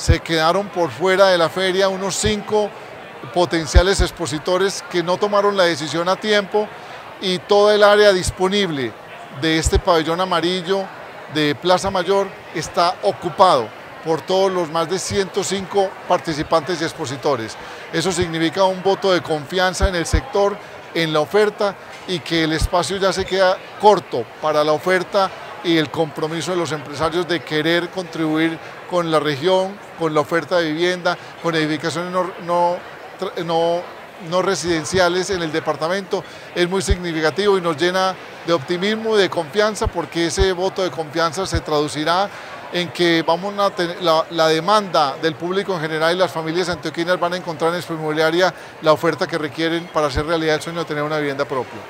se quedaron por fuera de la feria unos cinco potenciales expositores que no tomaron la decisión a tiempo y toda el área disponible de este pabellón amarillo de Plaza Mayor está ocupado por todos los más de 105 participantes y expositores. Eso significa un voto de confianza en el sector, en la oferta y que el espacio ya se queda corto para la oferta y el compromiso de los empresarios de querer contribuir con la región, con la oferta de vivienda, con edificaciones no, no, no, residenciales en el departamento es muy significativo y nos llena de optimismo y de confianza porque ese voto de confianza se traducirá en que vamos a la, la, demanda del público en general y las familias antioquinas van a encontrar en su inmobiliaria la oferta que requieren para hacer realidad el sueño de tener una vivienda propia.